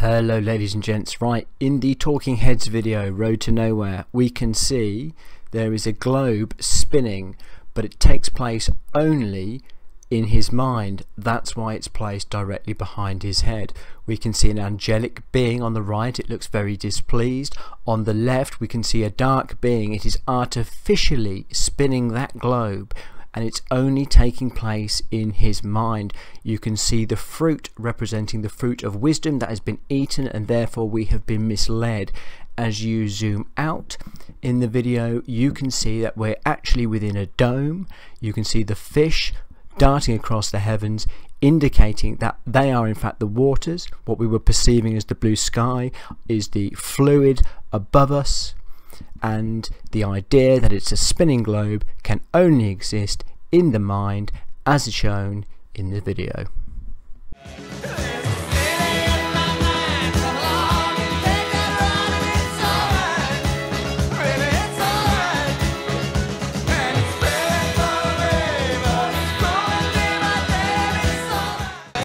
Hello ladies and gents, right in the Talking Heads video Road to Nowhere we can see there is a globe spinning but it takes place only in his mind. That's why it's placed directly behind his head. We can see an angelic being on the right. It looks very displeased. On the left we can see a dark being. It is artificially spinning that globe and it's only taking place in his mind. You can see the fruit representing the fruit of wisdom that has been eaten and therefore we have been misled. As you zoom out in the video you can see that we're actually within a dome. You can see the fish darting across the heavens indicating that they are in fact the waters. What we were perceiving as the blue sky is the fluid above us and the idea that it's a spinning globe can only exist in the mind as shown in the video.